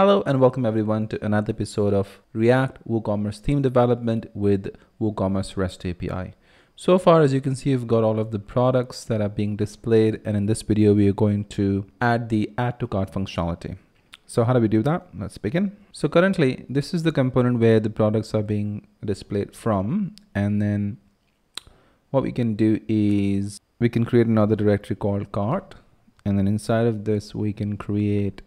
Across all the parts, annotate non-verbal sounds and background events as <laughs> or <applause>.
Hello and welcome everyone to another episode of React WooCommerce theme development with WooCommerce REST API. So far, as you can see, we've got all of the products that are being displayed. And in this video, we are going to add the add to cart functionality. So how do we do that? Let's begin. So currently, this is the component where the products are being displayed from. And then what we can do is we can create another directory called cart. And then inside of this, we can create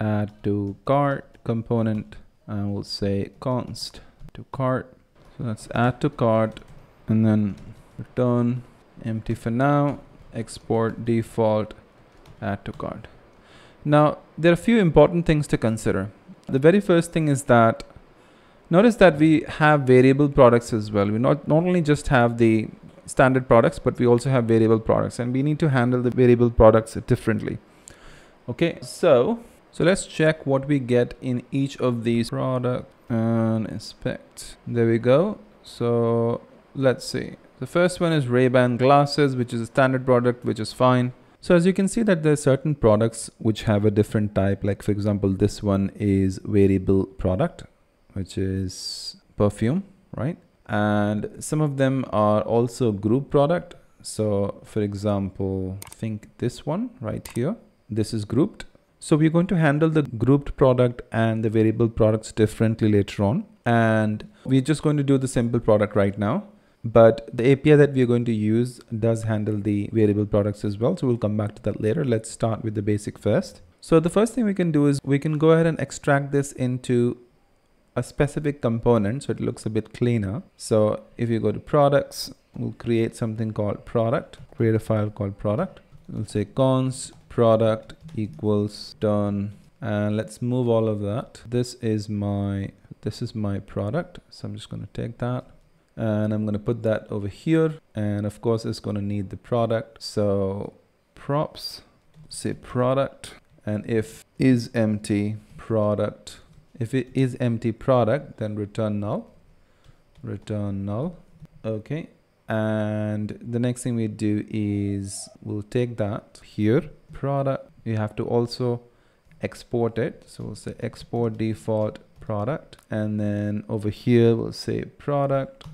add to cart component and we'll say const to cart. So that's add to cart and then return empty for now, export default add to cart. Now, there are a few important things to consider. The very first thing is that notice that we have variable products as well. We not, not only just have the standard products, but we also have variable products and we need to handle the variable products differently. Okay, so so let's check what we get in each of these product and inspect. There we go. So let's see. The first one is Ray-Ban glasses, which is a standard product, which is fine. So as you can see that there are certain products which have a different type. Like for example, this one is variable product, which is perfume, right? And some of them are also group product. So for example, think this one right here, this is grouped. So we're going to handle the grouped product and the variable products differently later on. And we're just going to do the simple product right now. But the API that we're going to use does handle the variable products as well. So we'll come back to that later. Let's start with the basic first. So the first thing we can do is we can go ahead and extract this into a specific component so it looks a bit cleaner. So if you go to products, we'll create something called product, create a file called product. We'll say const product equals done. And let's move all of that. This is my this is my product. So I'm just going to take that and I'm going to put that over here. And of course it's going to need the product. So props say product. And if is empty product if it is empty product then return null. Return null. Okay. And the next thing we do is we'll take that here product you have to also export it. So we'll say export default product and then over here we'll say product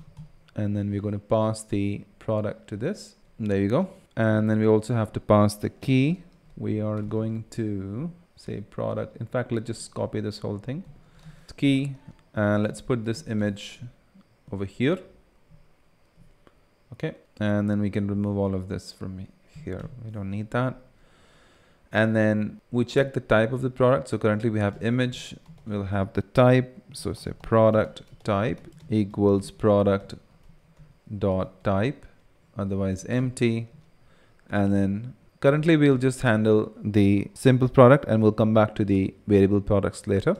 and then we're going to pass the product to this. There you go. And then we also have to pass the key. We are going to say product. In fact let's just copy this whole thing. Key and let's put this image over here. Okay and then we can remove all of this from here. We don't need that and then we check the type of the product. So currently we have image we'll have the type. So say product type equals product dot type otherwise empty. And then currently we'll just handle the simple product and we'll come back to the variable products later.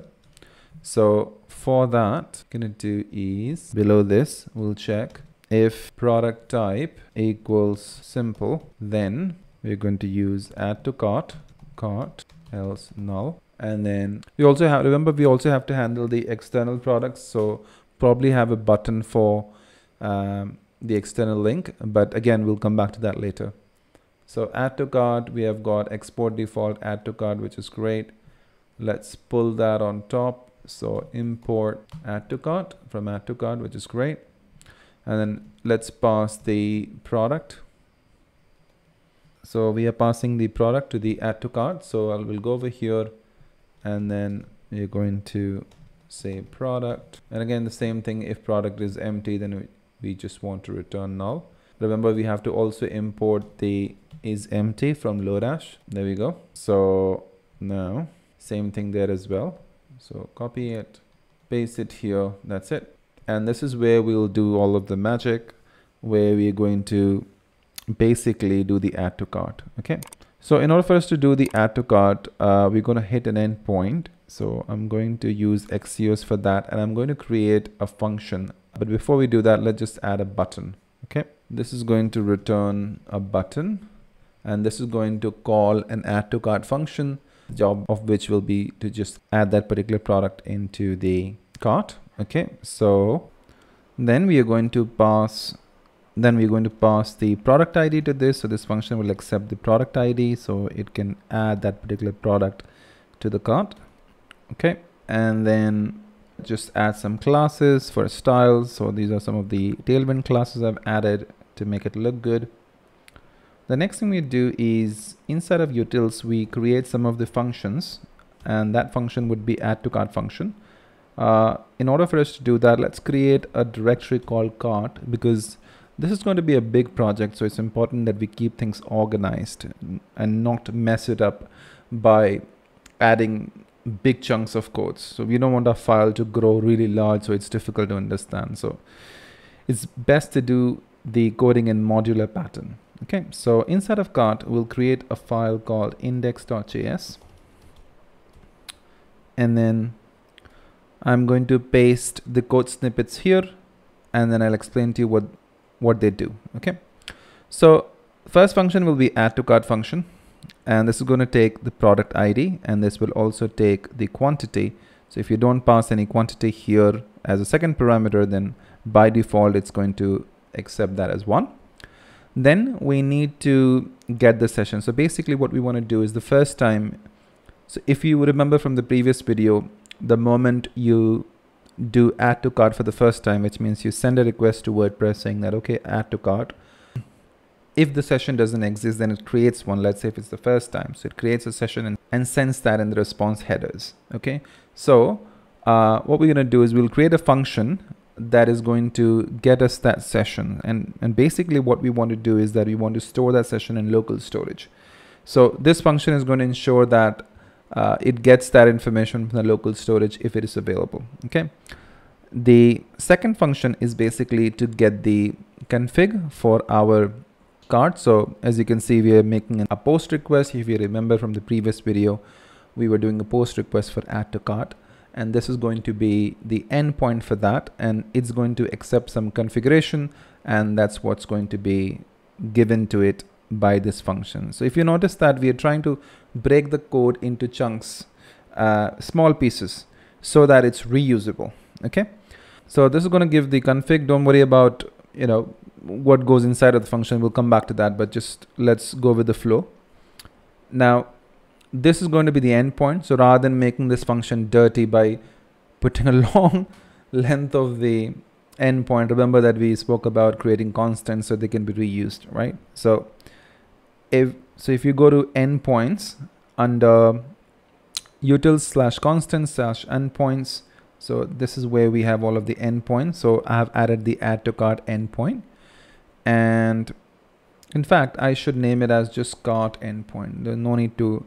So for that gonna do is below this we'll check if product type equals simple then we're going to use add to cart cart else null and then we also have remember we also have to handle the external products so probably have a button for um, the external link, but again, we'll come back to that later. So add to cart, we have got export default add to cart, which is great. Let's pull that on top. So import add to cart from add to cart, which is great. And then let's pass the product. So we are passing the product to the add to cart. So I will go over here and then we're going to say product. And again, the same thing, if product is empty, then we just want to return null. Remember, we have to also import the is empty from Lodash. There we go. So now same thing there as well. So copy it, paste it here. That's it. And this is where we'll do all of the magic where we're going to basically do the add to cart. Okay. So in order for us to do the add to cart, uh, we're going to hit an endpoint. So I'm going to use Axios for that. And I'm going to create a function but before we do that, let's just add a button. Okay. This is going to return a button and this is going to call an add to cart function, the job of which will be to just add that particular product into the cart. Okay. So then we are going to pass then we're going to pass the product ID to this. So this function will accept the product ID. So it can add that particular product to the cart. okay and then just add some classes for styles so these are some of the tailwind classes I've added to make it look good the next thing we do is inside of utils we create some of the functions and that function would be add to cart function uh, in order for us to do that let's create a directory called cart because this is going to be a big project so it's important that we keep things organized and not mess it up by adding big chunks of codes. So we don't want our file to grow really large so it's difficult to understand. So it's best to do the coding in modular pattern. Okay, so inside of cart, we'll create a file called index.js. And then I'm going to paste the code snippets here and then I'll explain to you what, what they do. Okay, so first function will be add to cart function and this is going to take the product ID and this will also take the quantity. So if you don't pass any quantity here as a second parameter then by default it's going to accept that as one. Then we need to get the session. So basically what we want to do is the first time so if you remember from the previous video the moment you do add to cart for the first time which means you send a request to WordPress saying that okay add to cart if the session doesn't exist, then it creates one. Let's say if it's the first time. So it creates a session and, and sends that in the response headers. Okay. So uh, what we're going to do is we'll create a function that is going to get us that session. And, and basically what we want to do is that we want to store that session in local storage. So this function is going to ensure that uh, it gets that information from the local storage if it is available. Okay. The second function is basically to get the config for our cart. So as you can see, we are making a post request. If you remember from the previous video, we were doing a post request for add to cart. And this is going to be the endpoint for that. And it's going to accept some configuration. And that's what's going to be given to it by this function. So if you notice that we are trying to break the code into chunks, uh, small pieces, so that it's reusable. Okay. So this is going to give the config. Don't worry about, you know, what goes inside of the function we'll come back to that but just let's go with the flow now this is going to be the endpoint so rather than making this function dirty by putting a <laughs> long length of the endpoint remember that we spoke about creating constants so they can be reused right so if so if you go to endpoints under utils slash constants slash endpoints so this is where we have all of the endpoints. So i have added the add to cart endpoint. And in fact I should name it as just cart endpoint. There's no need to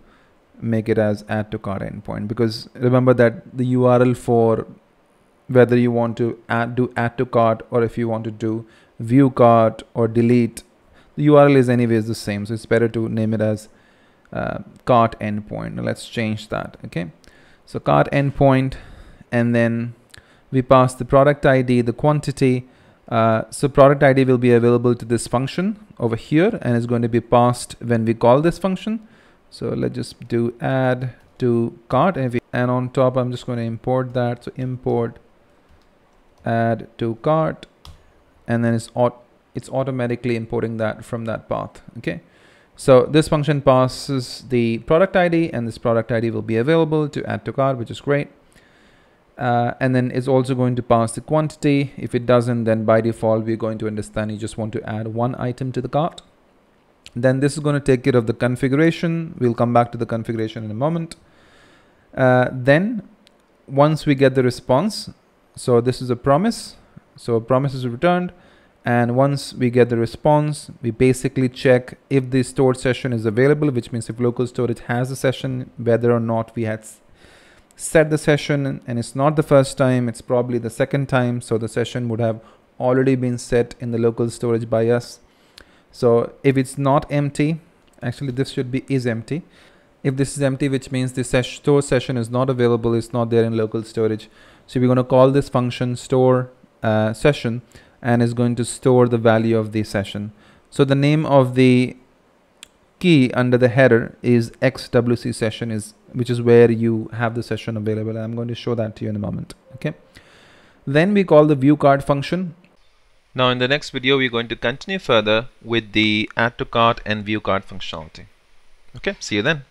make it as add to cart endpoint because remember that the URL for whether you want to add do add to cart or if you want to do view cart or delete the URL is anyways the same so it's better to name it as uh, cart endpoint now let's change that okay so cart endpoint and then we pass the product ID the quantity uh, so product ID will be available to this function over here and is going to be passed when we call this function. So let's just do add to cart and, we, and on top I'm just going to import that. So import add to cart and then it's, aut it's automatically importing that from that path. Okay. So this function passes the product ID and this product ID will be available to add to cart, which is great. Uh, and then it's also going to pass the quantity. If it doesn't then by default we're going to understand you just want to add one item to the cart. Then this is going to take care of the configuration. We'll come back to the configuration in a moment. Uh, then once we get the response so this is a promise. So a promise is returned and once we get the response we basically check if the stored session is available which means if local storage has a session whether or not we had set the session. And it's not the first time it's probably the second time. So the session would have already been set in the local storage by us. So if it's not empty actually this should be is empty. If this is empty which means the ses store session is not available it's not there in local storage. So we're going to call this function store uh, session and is going to store the value of the session. So the name of the key under the header is xwc session is which is where you have the session available i'm going to show that to you in a moment okay? Then we call the view cart function. Now in the next video we're going to continue further with the add to cart and view cart functionality. Okay see you then